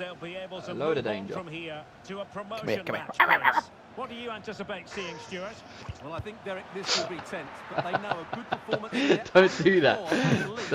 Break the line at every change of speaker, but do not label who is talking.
they'll be able to
load of danger.
from here to a promotion
here, come here.
match. What do you anticipate seeing, Stuart?
Well, I think, Derek, this will be tense, but they know a good performance
Don't do that. Don't